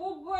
побачення.